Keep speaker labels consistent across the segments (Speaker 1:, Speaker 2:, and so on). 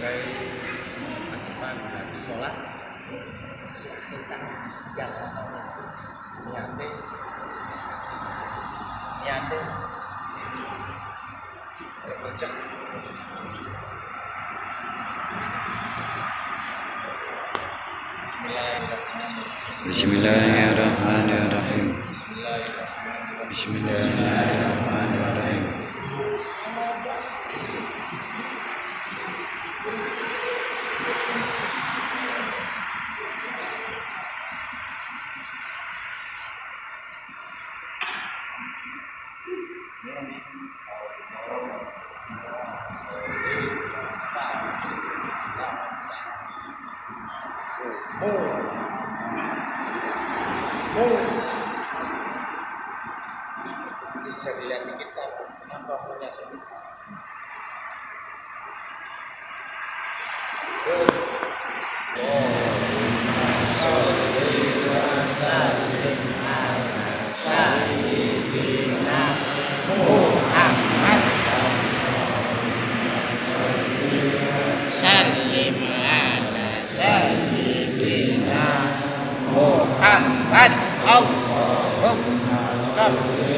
Speaker 1: mulai akibat habis sholat kita jalan niate niate kerja
Speaker 2: Bismillahirrahmanirrahim. Bismillahirrahmanirrahim.
Speaker 1: Bisa dilihat di kita kenapa punya sedih Salim ala sayyidina một hai ba ông. Không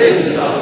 Speaker 1: Kinder.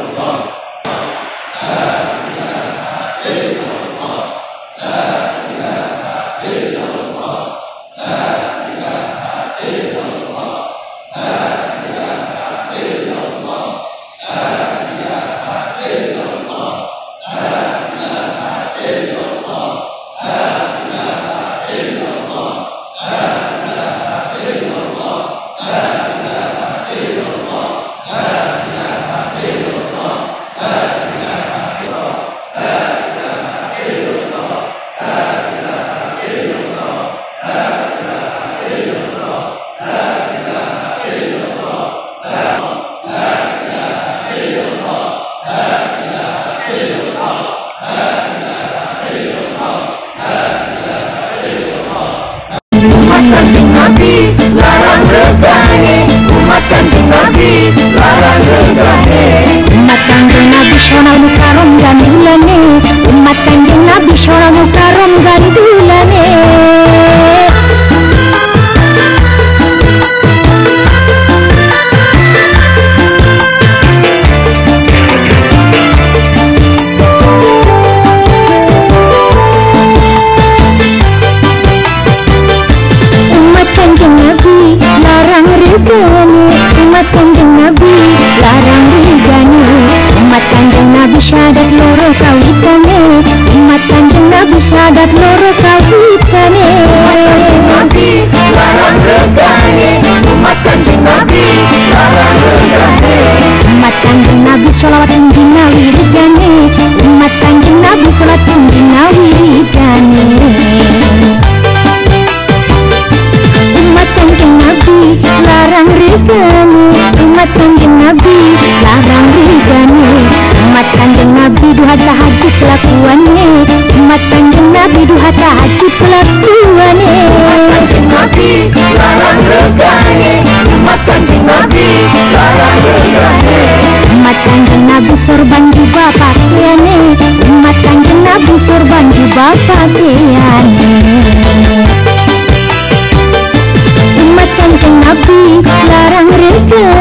Speaker 1: con
Speaker 3: algo loro kawitane
Speaker 4: Umat kanjeng Nabi
Speaker 3: syahadat loro kawitane Umat kanjeng Nabi larang regane kanjeng Nabi sholawat yang kelakuannya kanjeng Nabi duha tahajud kelakuannya
Speaker 4: kanjeng Nabi larang regane umat kanjeng Nabi larang regane
Speaker 3: Umat kanjeng Nabi sorban juga pakaiannya Umat kanjeng Nabi sorban juga pakaiannya Umat kanjeng Nabi larang regani